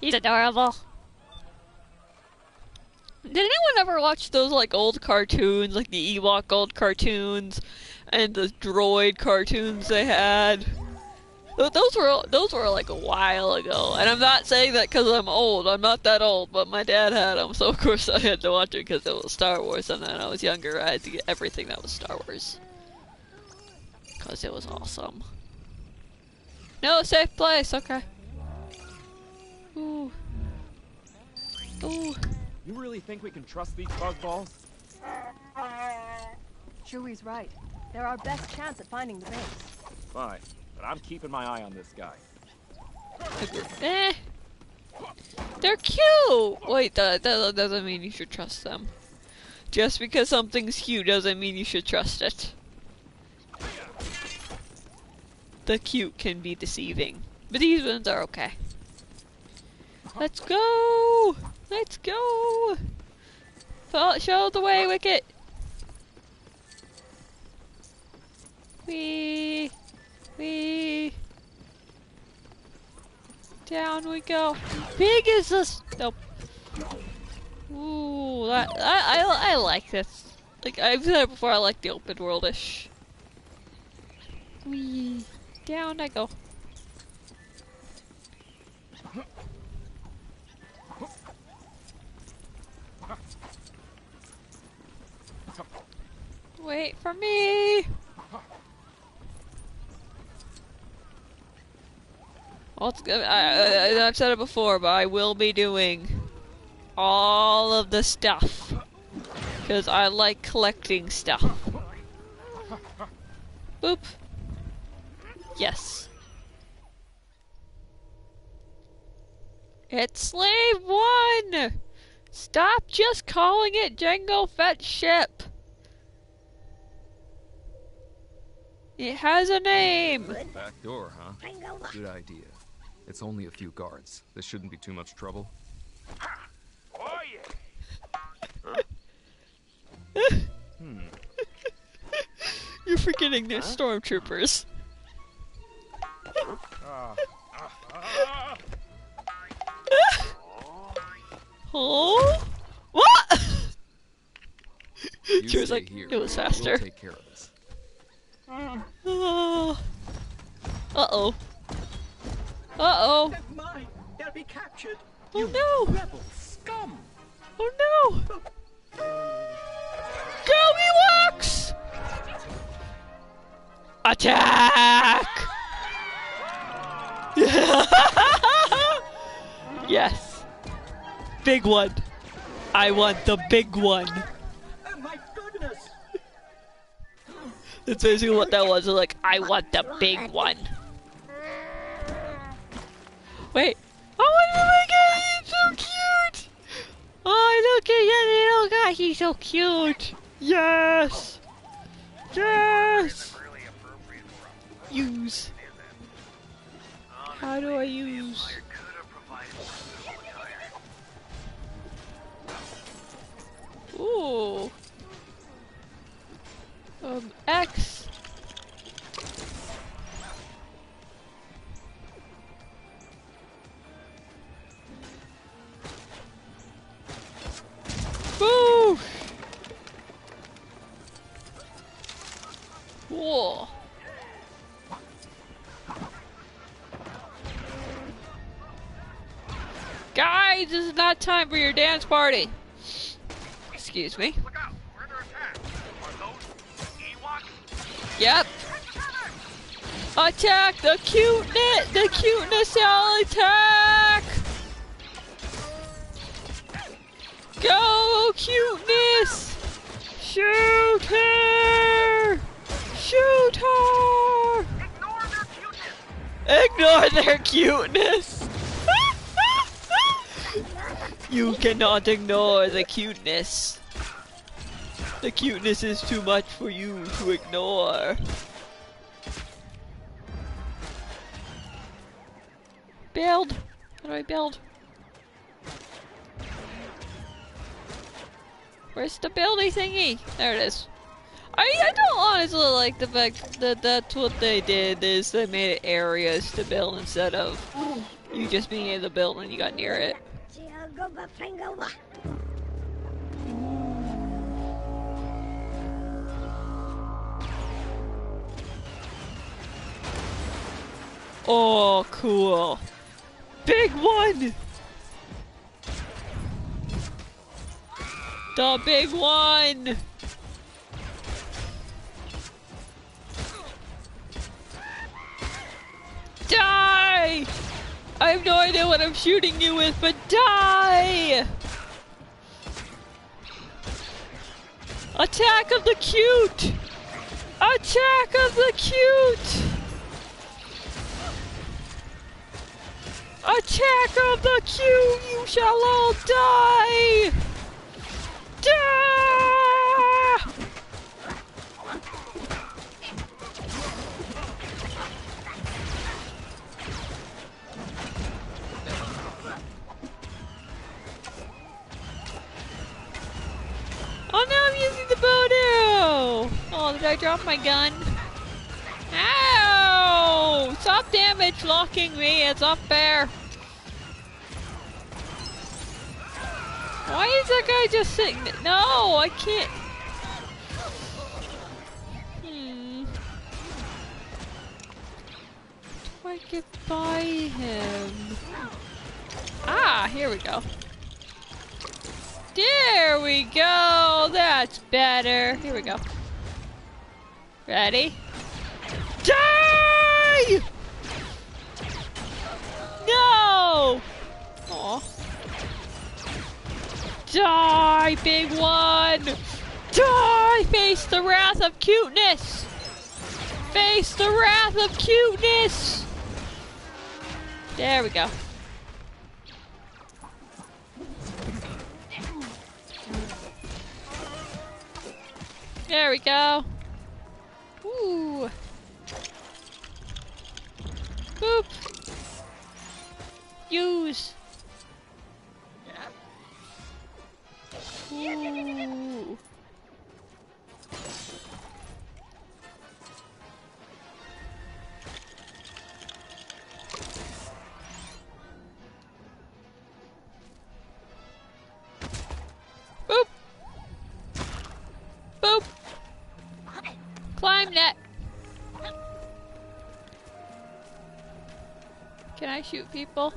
He's adorable. Did anyone ever watch those like old cartoons, like the Ewok old cartoons, and the droid cartoons they had? Those were those were like a while ago, and I'm not saying that because I'm old. I'm not that old, but my dad had them, so of course I had to watch it because it was Star Wars. And then I was younger, I had to get everything that was Star Wars because it was awesome. No safe place. Okay. Ooh. Ooh. You really think we can trust these bug balls? Chewie's right. They're our best chance at finding the base. Fine, but I'm keeping my eye on this guy. Eh. They're cute! Wait, that, that doesn't mean you should trust them. Just because something's cute doesn't mean you should trust it. The cute can be deceiving. But these ones are okay. Let's go! Let's go! Show the way, Wicket! Wee! Wee! Down we go. Big is this? Nope. Ooh, that, I, I, I like this. Like, I've said before, I like the open worldish. Wee. Down I go. Wait for me! Well, it's good. I, I, I've said it before, but I will be doing all of the stuff. Because I like collecting stuff. Boop. Yes. It's Slave One! Stop just calling it Jango Fett Ship! It has a name! Back door, huh? Good idea. It's only a few guards. This shouldn't be too much trouble. Hmm. You're forgetting they're stormtroopers. oh? What? You She was like, here. it was We'll faster. take care of this. Oh. Uh-oh. Uh-oh. They're mine. They'll be captured. Oh no! Rebel scum. Oh no! Go Ewoks! Attack! yes. Big one. I want the big one. That's basically what that was. Like, I want the big one. Wait. Oh, look at He's so cute! Oh, look at that little guy. He's so cute. Yes. Yes. Use. How do I use? Ooh. Um, X. Woo! Whoa. Guys, this is not time for your dance party. Excuse me. Attack the cuteness! The cuteness all attack! Go cuteness! Shoot her! Shoot her! Ignore their cuteness! you cannot ignore the cuteness. The cuteness is too much for you to ignore. Build! How do I build? Where's the building thingy? There it is. I, I don't honestly like the fact that that's what they did is they made areas to build instead of You just being able to build when you got near it. Oh, cool. Big one! The big one! Die! I have no idea what I'm shooting you with, but die! Attack of the cute! Attack of the cute! Attack of the Q! You shall all die! Die! Oh no, I'm using the bow now! Oh, did I drop my gun? Ow! Stop damage locking me, it's up there. Why is that guy just sitting there? No, I can't. Hmm. Do I get by him? Ah, here we go. There we go. That's better. Here we go. Ready? No! Aw. Die, big one! Die! Face the wrath of cuteness! Face the wrath of cuteness! There we go. There we go. Ooh. Boop. Use. Ooh. I shoot people?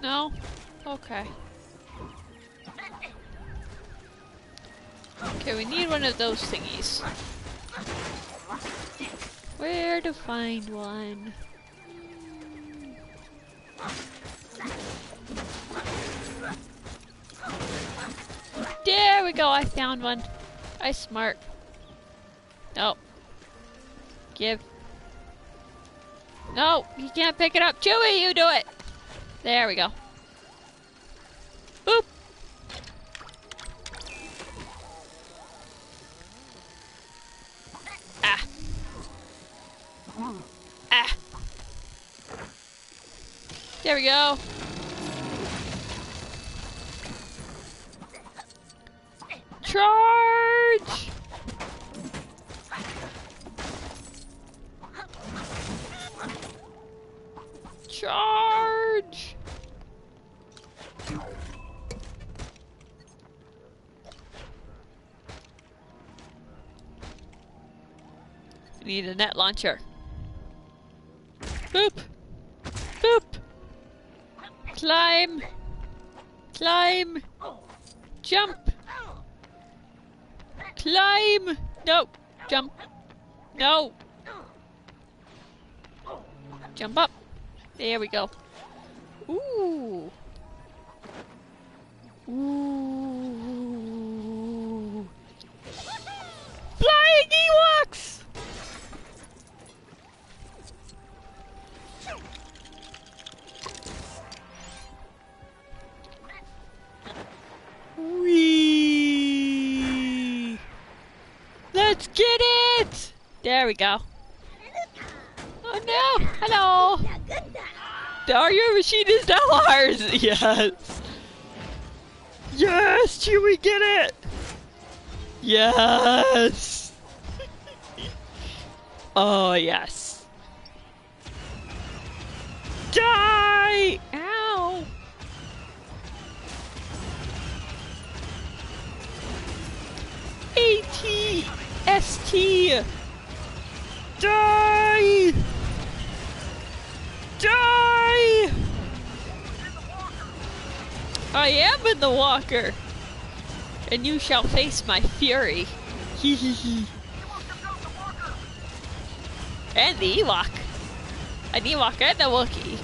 No? Okay. Okay, we need one of those thingies. Where to find one? There we go, I found one. I smart. Nope. Give. No, you can't pick it up. Chewie, you do it. There we go. Boop. Ah. Ah. There we go. Need a net launcher. Boop! Boop! Climb! Climb! Jump! Climb! No! Jump! No! Jump up! There we go. Ooh! Ooh! Flying Ewoks! Get it! There we go. Oh no! Hello! Are your machine is now ours! Yes! Yes! Chewie, get it! Yes! oh, yes. S T. Die! Die! I am in the walker, and you shall face my fury. Hee. And the Ewok. An Ewok and a Wookiee.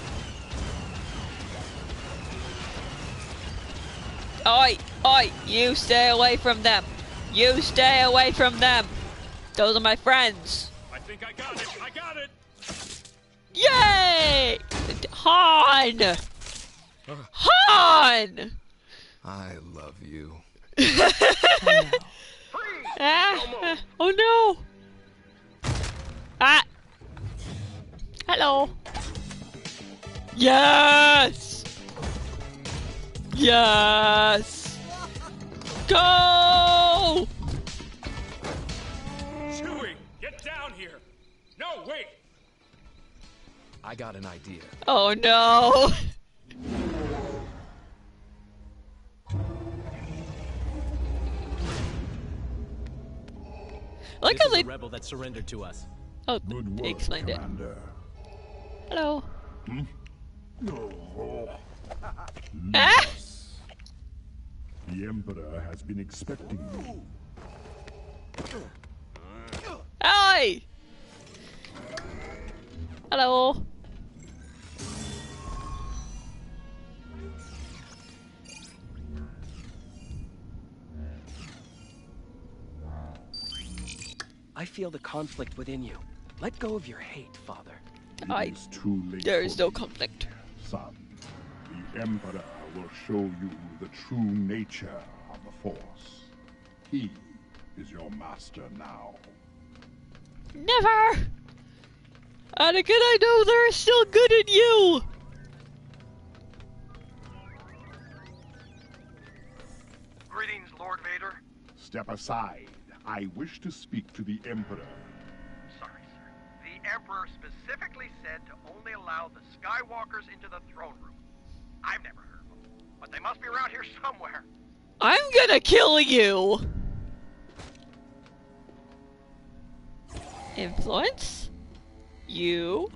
Oi, oi, you stay away from them. You stay away from them. Those are my friends. I think I got it. I got it. Yay! Han! Han! I love you. Ah, oh no! Ah! Hello! Yes! Yes! Go! Get down here. No, wait. I got an idea. Oh no! Look like This how is they. a rebel that surrendered to us. Oh, Good they work, explained it. Commander. Hello. Oh, Ah! the Emperor has been expecting you. Hi! Hello. I feel the conflict within you. Let go of your hate, Father. It I- too late. There is no me, conflict. Son, the Emperor will show you the true nature of the Force. He is your master now. Never! Anakin, I know there is still good in you! Greetings, Lord Vader. Step aside. I wish to speak to the Emperor. Sorry, sir. The Emperor specifically said to only allow the Skywalkers into the throne room. I've never heard of them, but they must be around here somewhere. I'm gonna kill you! Influence? You?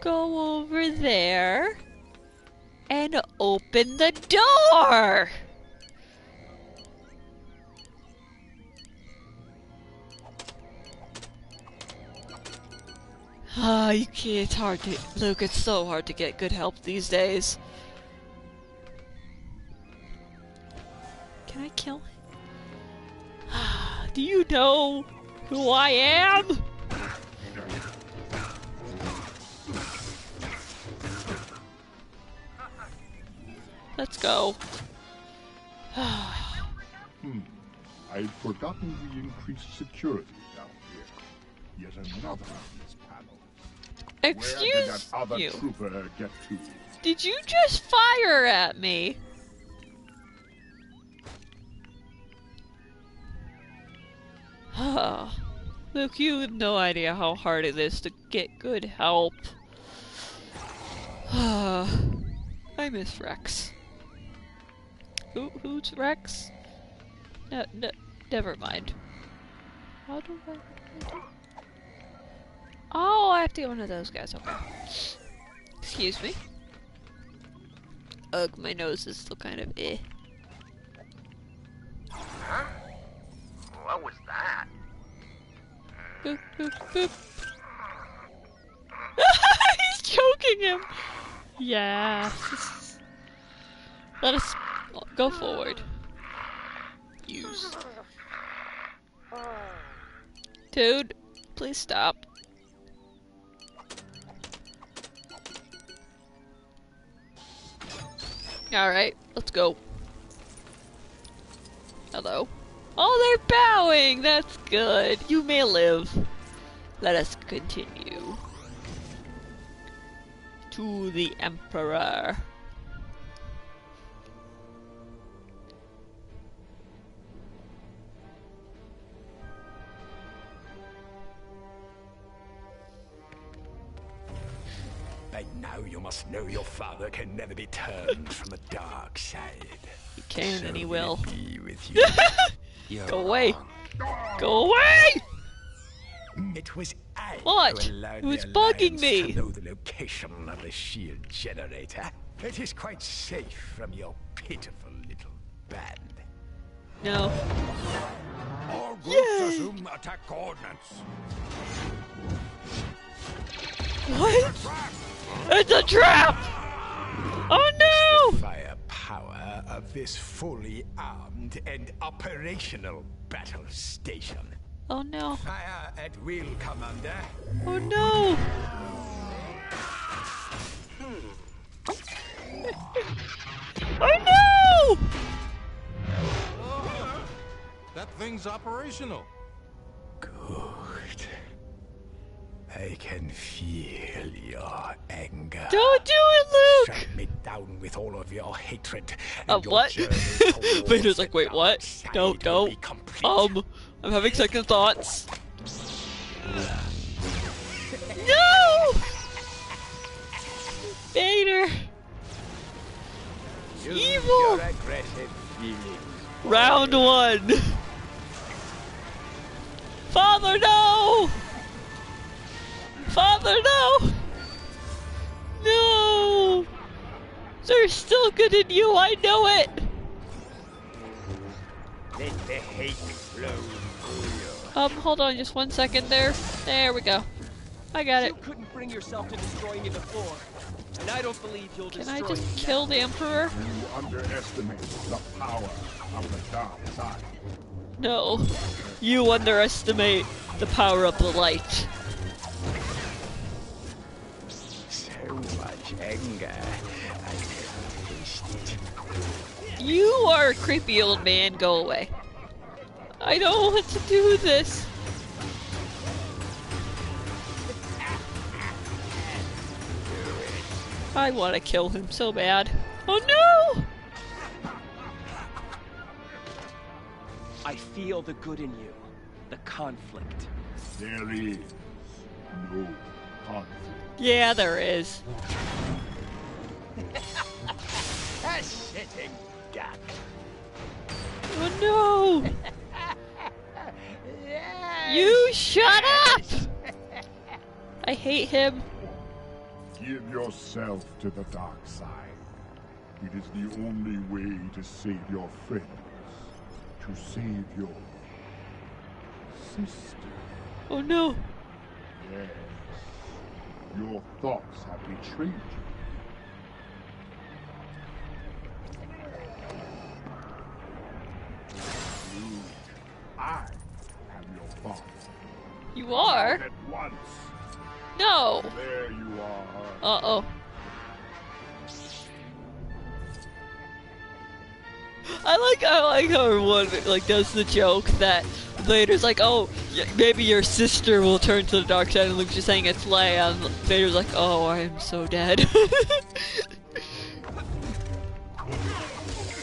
Go over there and open the door! Ah, you can't. It's hard to. Luke, it's so hard to get good help these days. Can I kill him? Do you know who I am? Let's go. Hmm. I'd forgotten we increased security down here. Yet another of these panels. Where did Excuse that other you. trooper get to? Did you just fire at me? Luke, you have no idea how hard it is to get good help. I miss Rex. Who, who's Rex? No, no, never mind. How do I... Oh, I have to get one of those guys. Okay. Excuse me. Ugh, my nose is still kind of eh. Boop, boop, boop. He's choking him! Yeah. Let us go forward. Use. Dude, please stop. Alright, let's go. Hello. Oh, they're bowing! That's good. You may live. Let us continue. To the Emperor. Right now, you must know your father can never be turned from the dark side. He can and he will. Be with you. You're Go away. wrong. Go away! It was I What? who It was bugging me. to know the location of the shield generator. It is quite safe from your pitiful little band. No. All groups Yay! assume attack coordinates. What? It's a trap! Oh no! Firepower of this fully armed and operational battle station. Oh no. Fire at will, Commander. Oh no! oh no! That thing's operational. Good. I can feel your anger. Don't do it, Luke! Strike me down with all of your hatred. Uh, your what? Vader's like, wait, what? side Don't, don't. be complete. Um, I'm having second thoughts. No! Vader! Use evil. Your aggressive. Round one! Father, no! Father, no! No! There's still good in you, I know it! Let the hate flow through you. Um, hold on just one second there. There we go. I got it. You couldn't bring yourself to destroying it before, and I don't believe you'll Can destroy I just it kill now. the Emperor? You underestimate the power of the dark side. No. You underestimate the power of the light. So much anger. I can taste it. You are a creepy old man, go away. I don't want to do this. I want to kill him so bad. Oh no! I feel the good in you, the conflict. There is no conflict. Yeah, there is. A sitting duck. Oh no! You shut up! I hate him. Give yourself to the dark side. It is the only way to save your friends. To save your sister. Oh no. Yes. Your thoughts have betrayed you. I am your father. You are? At once. No. There you are. Uh oh. I like I like how everyone like does the joke that Vader's like, oh, y- maybe your sister will turn to the dark side, and Luke's just saying it's Leia, and Vader's like, oh, I am so dead.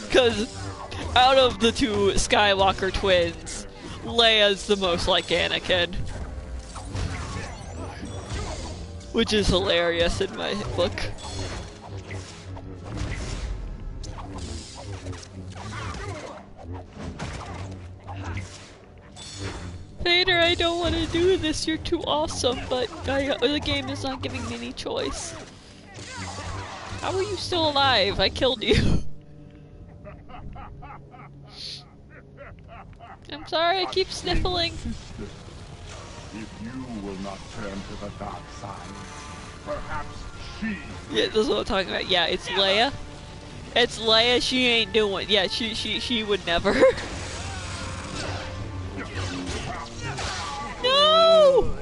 Because out of the two Skywalker twins, Leia's the most like Anakin. Which is hilarious in my book. Vader, I don't want to do this. You're too awesome, but I, the game is not giving me any choice. How are you still alive? I killed you. I'm sorry, I keep sniffling. If you will not turn to the dark side, perhaps she Yeah, this is what I'm talking about. Yeah, it's Leia. It's Leia. She ain't doing. Yeah, she she she would never. No.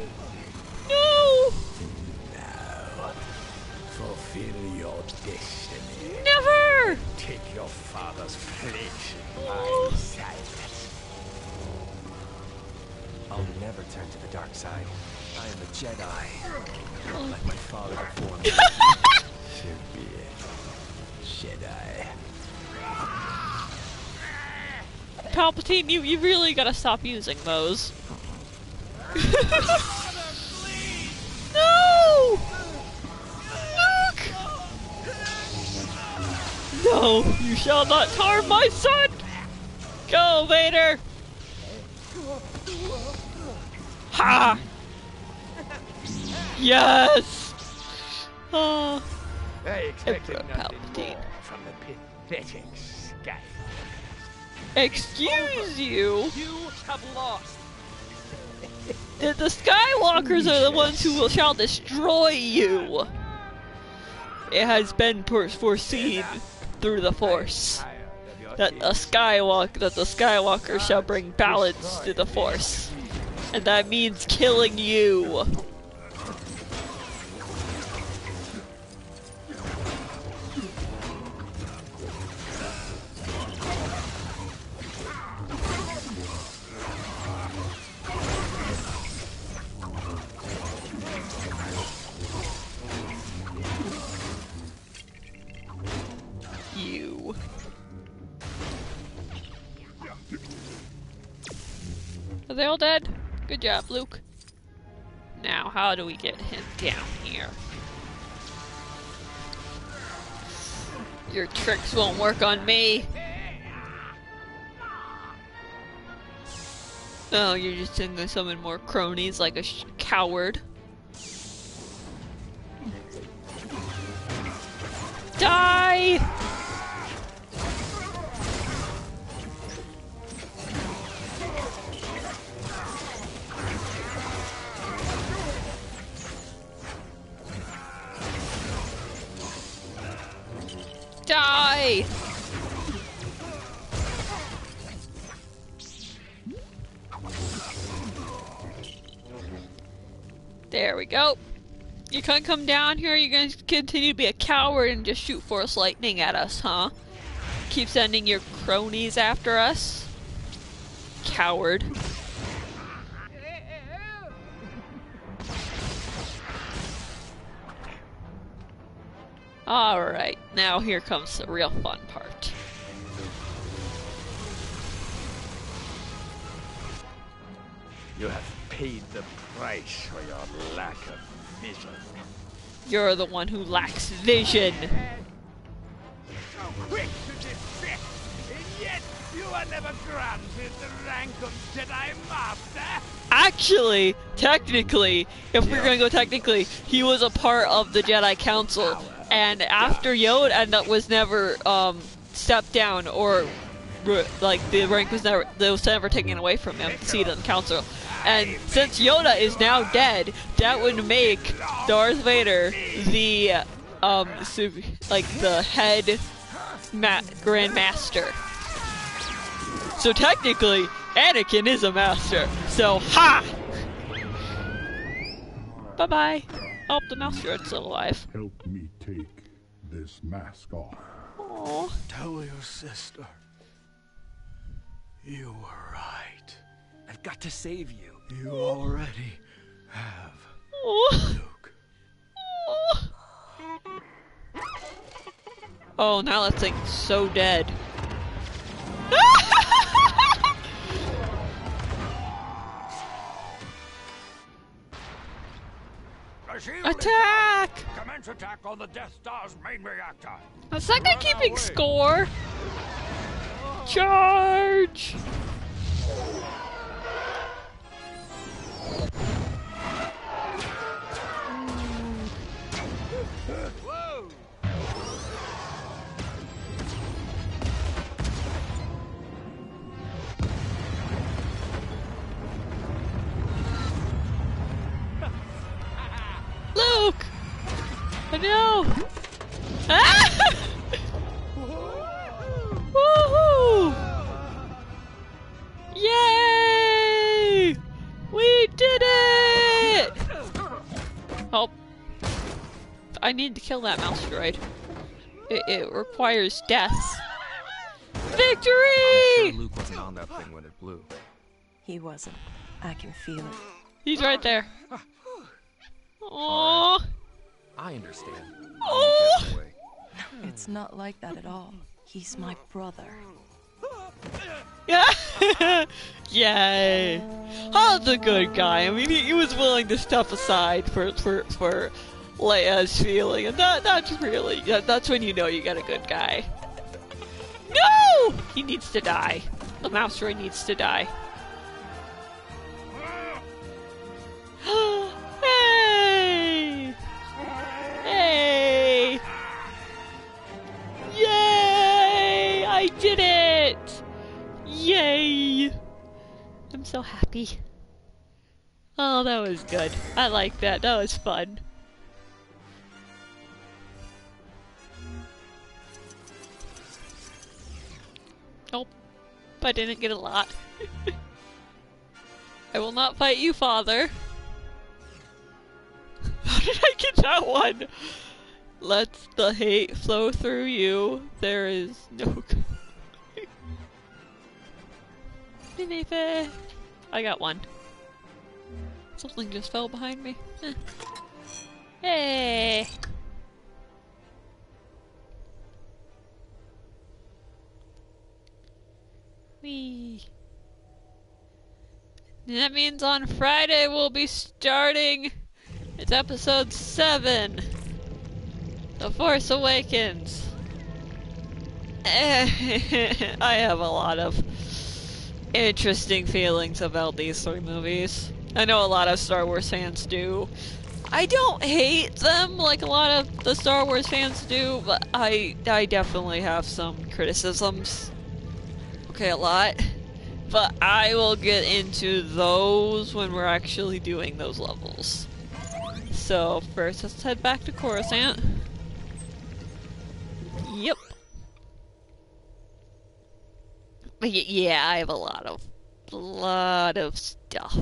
you, you really gotta stop using those. no! Look! No, you shall not harm my son! Go, Vader! Ha! Yes! Ah. Oh. I expected nothing Palpatine. more from the pathetic excuse you. You have lost. The, the Skywalkers are the ones who will shall destroy you. It has been foreseen through the Force Tired of your that a Skywalk that the Skywalker shall bring balance to the Force, and that means killing. You. They all dead? Good job, Luke. Now, how do we get him down here? Your tricks won't work on me. Oh, you're just gonna summon more cronies like a coward. Die! Can't come down here, you're gonna continue to be a coward and just shoot force lightning at us, huh? Keep sending your cronies after us? Coward. Alright, now here comes the real fun part. You have paid the price for your lack of vision. You're the one who lacks vision. So quick to defect, and yet you are never granted the rank of Jedi Master. Actually, technically, if we're gonna go technically, he was a part of the Jedi Council, and after Yoda and that was never um, stepped down or like the rank was never that was never taken away from him, the seat on the council. And since Yoda is now dead, that would make Darth Vader the um like the head ma- Grand Master. So technically, Anakin is a master. So ha! Bye bye. Oh, the mouse droid's still alive. Help me take this mask off. Aww. Tell your sister. You were right. I've got to save you. You already have, Aw. Luke. Aw. Oh, now that thing's so dead. Attack! Commence attack on the Death Star's main reactor. Is that guy keeping score? Charge! Luke! I know! Ah! I need to kill that mouse droid. It, it requires death. Sure Victory! Luke wasn't on that thing when it blew. He wasn't. I can feel it. He's right there. Aww. I understand. Oh. It's not like that at all. He's my brother. Yeah. Yay. Han's a good guy. I mean, he, he was willing to step aside for for for Leia's feeling, and that that's really that, that's when you know you got a good guy. No! He needs to die. The mouse droid needs to die. hey! Hey! Yay! I did it! Yay! I'm so happy. Oh, that was good. I like that. That was fun. I didn't get a lot. I will not fight you, father. How did I get that one? Let the hate flow through you. There is no. I got one. Something just fell behind me. Hey! That means on Friday we'll be starting. It's episode 7 The Force Awakens. I have a lot of interesting feelings about these three movies. I know a lot of Star Wars fans do. I don't hate them like a lot of the Star Wars fans do, but I I definitely have some criticisms. Okay, a lot. But I will get into those when we're actually doing those levels. So first let's head back to Coruscant. Yep. But yeah, I have a lot of, lot of stuff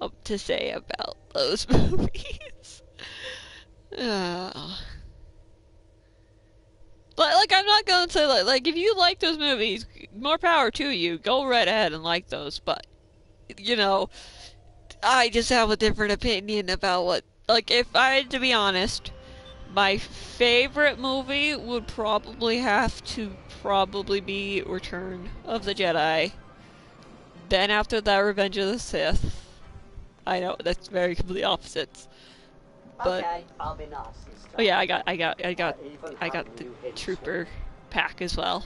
up to say about those movies. uh. But like, I'm not gonna say like, like if you like those movies, more power to you. Go right ahead and like those. But you know, I just have a different opinion about what. Like, if I had to be honest, my favorite movie would probably have to probably be Return of the Jedi. Then after that, Revenge of the Sith. I know that's very completely opposites. But okay, I'll be nice. Oh yeah, I got, I got, I got, I got the Trooper pack as well.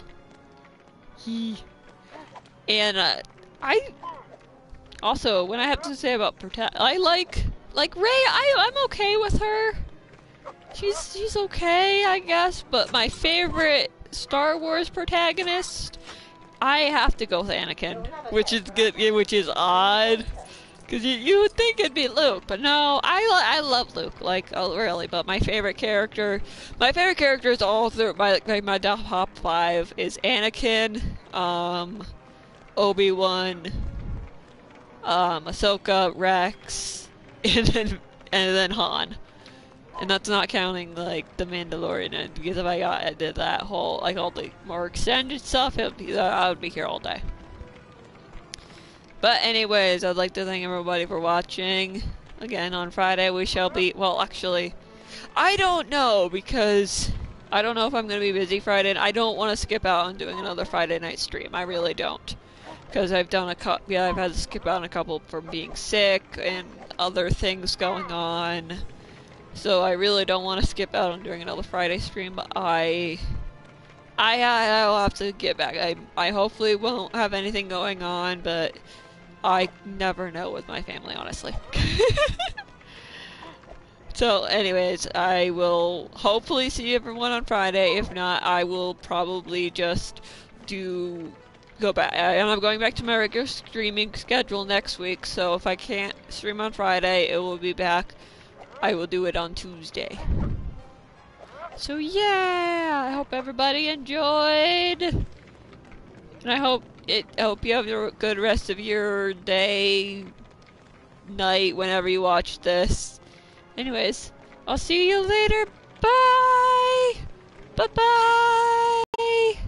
He and uh, I also when I have to say about protect, I like like Rey. I I'm okay with her. She's she's okay, I guess. But my favorite Star Wars protagonist, I have to go with Anakin, which is good, which is odd. Cause you, you would think it'd be Luke, but no, I I love Luke, like oh, really. But my favorite character, my favorite characters all through my like my top five is Anakin, um, Obi Wan, um, Ahsoka, Rex, and then and then Han. And that's not counting like the Mandalorian because if I got I did that whole like all the more extended stuff, be, I would be here all day. But anyways, I'd like to thank everybody for watching. Again, on Friday we shall be, well actually, I don't know because I don't know if I'm going to be busy Friday I don't want to skip out on doing another Friday night stream. I really don't. Because I've done a couple, yeah, I've had to skip out on a couple from being sick and other things going on. So I really don't want to skip out on doing another Friday stream, but I I I'll have to get back. I I hopefully won't have anything going on, but I never know with my family, honestly. so, anyways, I will hopefully see everyone on Friday. If not, I will probably just do go back. And I am going back to my regular streaming schedule next week. So if I can't stream on Friday, it will be back. I will do it on Tuesday. So yeah, I hope everybody enjoyed, and I hope it. I hope you have a good rest of your day, night, whenever you watch this. Anyways, I'll see you later. Bye. Bye bye.